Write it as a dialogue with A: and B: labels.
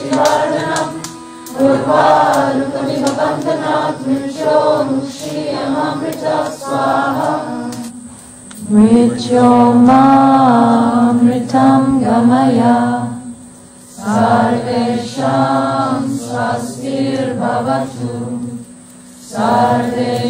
A: पुष्टिवर्धनम् उर्वारुकमिव बन्धनात् मृक्षो मुक्षीयमामृता स्वाहा मृत्यो मामृतं गमय सर्वेषां स्वस्तिर्भवतु सर्वेषां